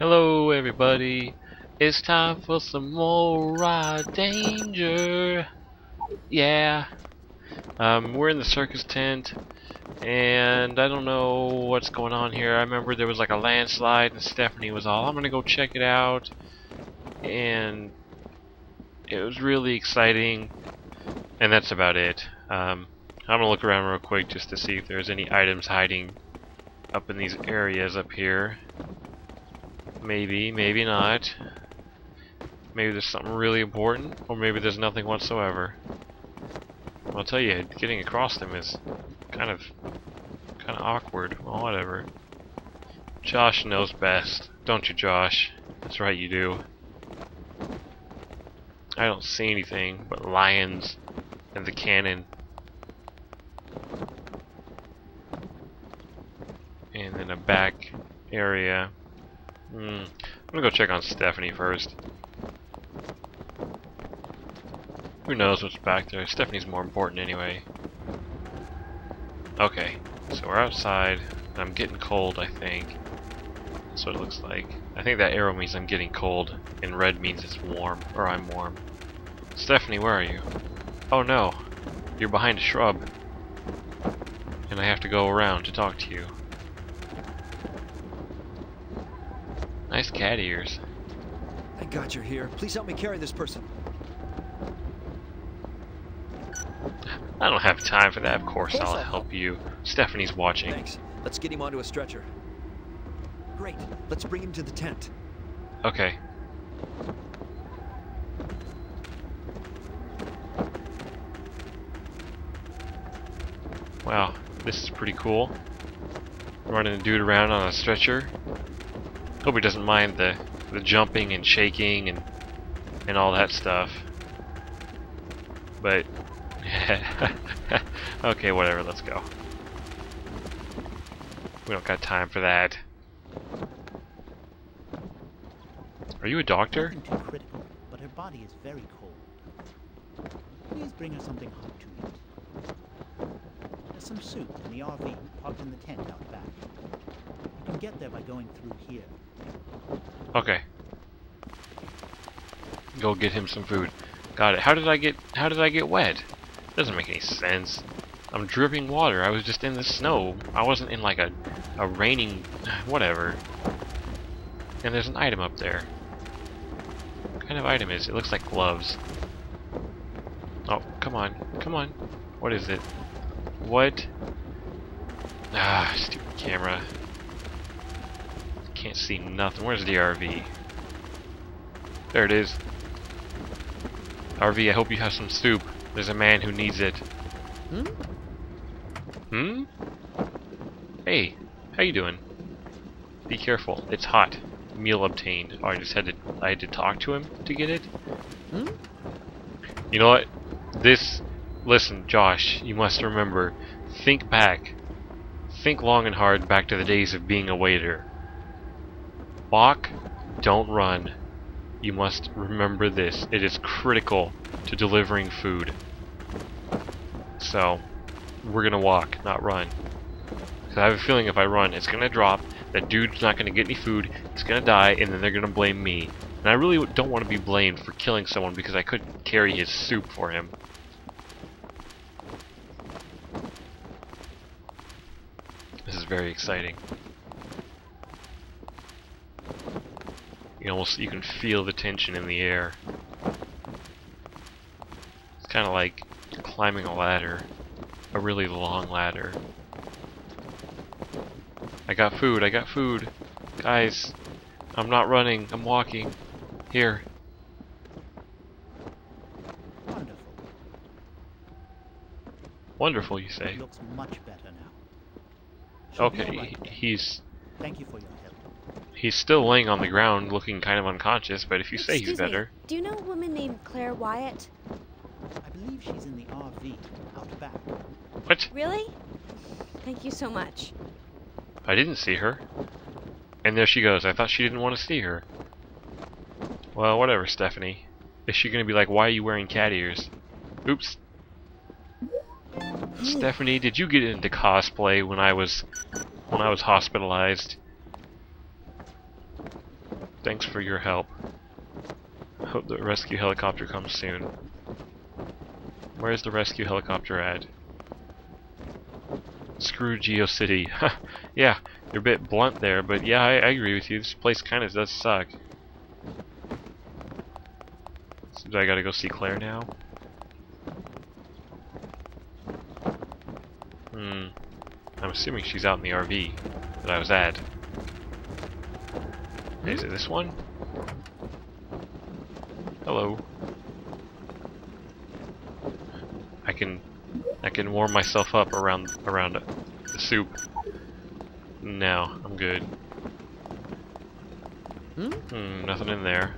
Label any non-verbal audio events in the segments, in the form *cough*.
Hello everybody, it's time for some more Raw Danger. Yeah. Um, we're in the circus tent, and I don't know what's going on here. I remember there was like a landslide, and Stephanie was all, I'm gonna go check it out. And it was really exciting, and that's about it. Um, I'm gonna look around real quick just to see if there's any items hiding up in these areas up here. Maybe, maybe not. Maybe there's something really important, or maybe there's nothing whatsoever. I'll tell you, getting across them is kind of, kind of awkward. Well, whatever. Josh knows best, don't you, Josh? That's right, you do. I don't see anything but lions and the cannon. And then a back area. Hmm. I'm gonna go check on Stephanie first. Who knows what's back there? Stephanie's more important anyway. Okay, so we're outside. I'm getting cold, I think. That's what it looks like. I think that arrow means I'm getting cold, and red means it's warm, or I'm warm. Stephanie, where are you? Oh no, you're behind a shrub. And I have to go around to talk to you. Nice cat ears. Thank God you're here. Please help me carry this person. I don't have time for that. Of course I'll help you. Stephanie's watching. Thanks. Let's get him onto a stretcher. Great. Let's bring him to the tent. Okay. Wow, this is pretty cool. Running a dude around on a stretcher. Hope he doesn't mind the the jumping and shaking and and all that stuff. But *laughs* okay, whatever. Let's go. We don't got time for that. Are you a doctor? Nothing too critical, but her body is very cold. Please bring her something hot to eat. There's some soup in the RV parked in the tent out back. You can get there by going through here. Okay. Go get him some food. Got it. How did I get how did I get wet? Doesn't make any sense. I'm dripping water. I was just in the snow. I wasn't in like a a raining *sighs* whatever. And there's an item up there. What kind of item is it? It looks like gloves. Oh, come on. Come on. What is it? What? Ah, stupid camera. Can't see nothing. Where's the RV? There it is. RV, I hope you have some soup. There's a man who needs it. Hmm? Hmm? Hey, how you doing? Be careful. It's hot. Meal obtained. Oh, I just had to I had to talk to him to get it? Hmm? You know what? This listen, Josh, you must remember. Think back. Think long and hard back to the days of being a waiter. Walk, don't run. You must remember this. It is critical to delivering food. So, we're gonna walk, not run. Cause I have a feeling if I run, it's gonna drop, that dude's not gonna get any food, he's gonna die, and then they're gonna blame me. And I really don't want to be blamed for killing someone because I couldn't carry his soup for him. This is very exciting. You almost you can feel the tension in the air. It's kind of like climbing a ladder, a really long ladder. I got food, I got food. Guys, I'm not running, I'm walking. Here. Wonderful. Wonderful, you say. He looks much better now. All Okay, he's Thank you for your help. He's still laying on the ground looking kind of unconscious, but if you say he's Excuse me, better. Do you know a woman named Claire Wyatt? I believe she's in the RV out back. What? Really? Thank you so much. I didn't see her. And there she goes. I thought she didn't want to see her. Well, whatever, Stephanie. Is she gonna be like, why are you wearing cat ears? Oops. Hmm. Stephanie, did you get into cosplay when I was when I was hospitalized? Thanks for your help. Hope the rescue helicopter comes soon. Where's the rescue helicopter at? Screw GeoCity. *laughs* yeah, you're a bit blunt there, but yeah, I, I agree with you. This place kind of does suck. Seems I gotta go see Claire now? Hmm. I'm assuming she's out in the RV that I was at. Is it this one? Hello. I can I can warm myself up around around the soup. No, I'm good. Hmm? Hmm, nothing in there.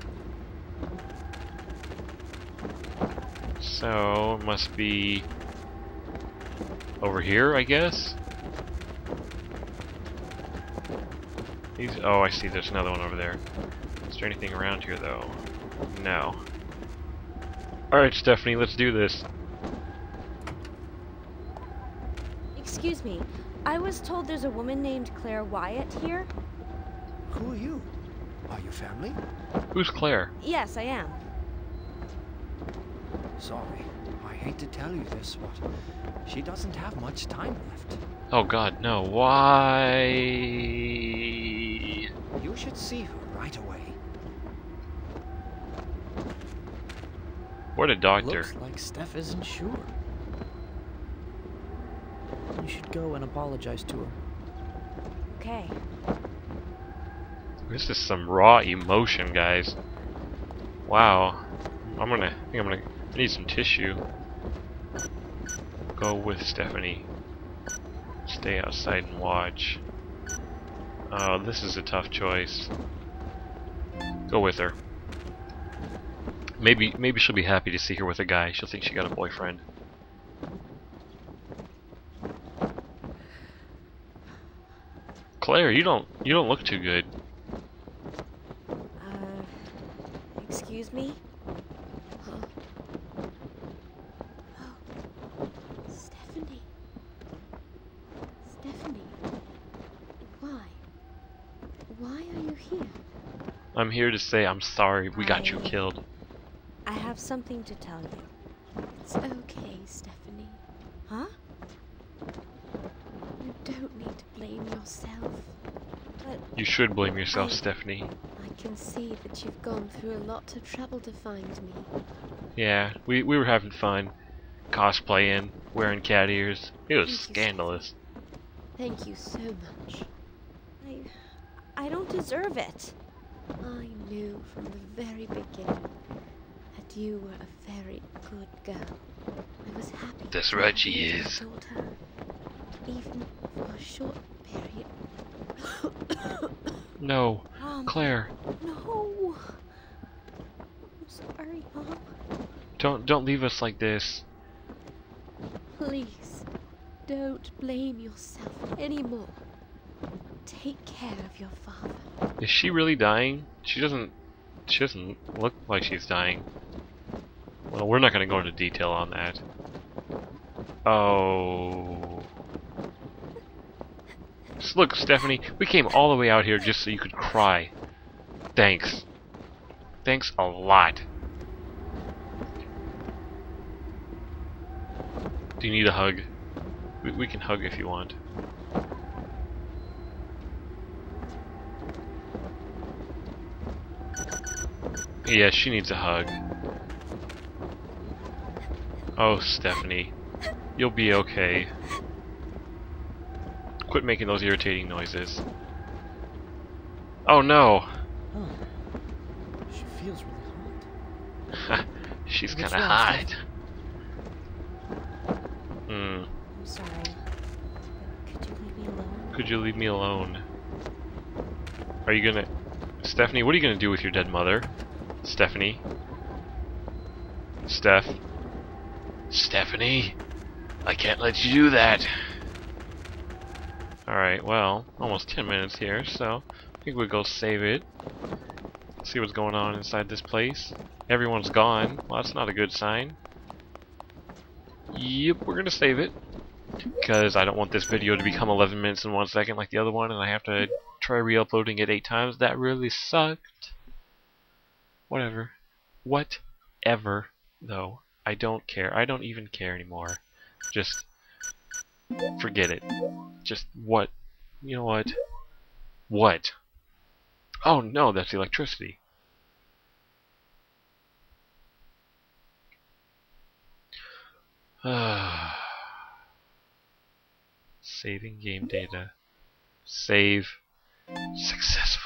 So, it must be over here, I guess? These, oh, I see, there's another one over there. Is there anything around here, though? No. Alright, Stephanie, let's do this. Excuse me. I was told there's a woman named Claire Wyatt here. Who are you? Are you family? Who's Claire? Yes, I am. Sorry, I hate to tell you this, but she doesn't have much time left. Oh god, no. Why? You should see her right away. What a doctor. Looks like Steph isn't sure. You should go and apologize to her. Okay. This is some raw emotion, guys. Wow. I'm gonna, I think I'm gonna, I need some tissue. Go with Stephanie. Stay outside and watch. Oh, this is a tough choice. Go with her. Maybe, maybe she'll be happy to see her with a guy. She'll think she got a boyfriend. Claire, you don't, you don't look too good. Uh, excuse me? Oh. Oh. Stephanie. Stephanie. Why? Why are you here? I'm here to say I'm sorry we got you killed. I have something to tell you. It's okay, Stephanie. Huh? You don't need to blame yourself. But You should blame yourself, I- Stephanie. I can see that you've gone through a lot of trouble to find me. Yeah, we, we were having fun. Cosplaying, wearing cat ears. It was Thank you, scandalous. Thank you so much. I I don't deserve it. I knew from the very beginning that you were a very good girl. I was happy. That's right, she you as is. a daughter, even for a short period. *coughs* No, Mom. Claire, No. I'm sorry, Mom. don't don't leave us like this. Please, don't blame yourself anymore. Take care of your father. Is she really dying? She doesn't she doesn't look like she's dying. Well, we're not going to go into detail on that. Oh. Just look, Stephanie, we came all the way out here just so you could cry. Thanks. Thanks a lot. Do you need a hug? We, we can hug if you want. Yeah, she needs a hug. Oh, Stephanie. You'll be okay. Quit making those irritating noises. Oh no! Oh. She feels really hot. *laughs* She's kinda hot. Hmm. I'm sorry. Could you leave me alone? Could you leave me alone? Are you gonna... Stephanie, what are you gonna do with your dead mother? Stephanie? Steph? Stephanie? I can't let you do that! Alright, well, almost 10 minutes here, so I think we'll go save it. See what's going on inside this place. Everyone's gone. Well, that's not a good sign. Yep, we're gonna save it because I don't want this video to become 11 minutes and 1 second like the other one and I have to try re-uploading it 8 times. That really sucked. Whatever. Whatever, though. I don't care. I don't even care anymore. Just forget it. Just what? You know what? What? Oh no, that's electricity. *sighs* Saving game data. Save. Successful.